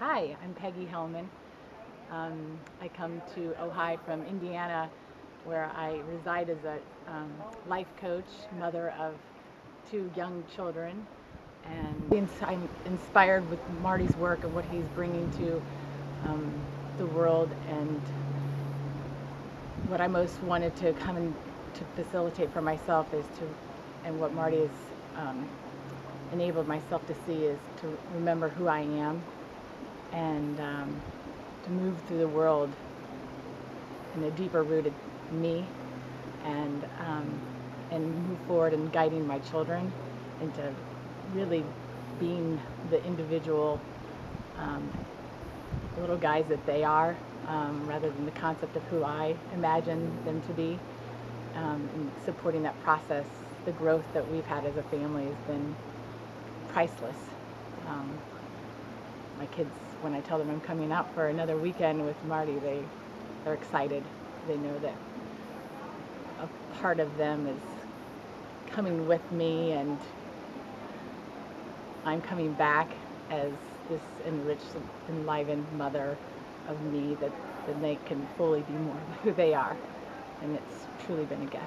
Hi, I'm Peggy Hellman. Um, I come to Ojai from Indiana, where I reside as a um, life coach, mother of two young children, and I'm inspired with Marty's work and what he's bringing to um, the world and what I most wanted to come and to facilitate for myself is to, and what Marty has um, enabled myself to see is to remember who I am and um, to move through the world in a deeper rooted me and um, and move forward in guiding my children into really being the individual um, little guys that they are um, rather than the concept of who I imagine them to be um, and supporting that process. The growth that we've had as a family has been priceless um, my kids when I tell them I'm coming out for another weekend with Marty, they they're excited. They know that a part of them is coming with me and I'm coming back as this enriched, enlivened mother of me that then they can fully be more of who they are. And it's truly been a gift.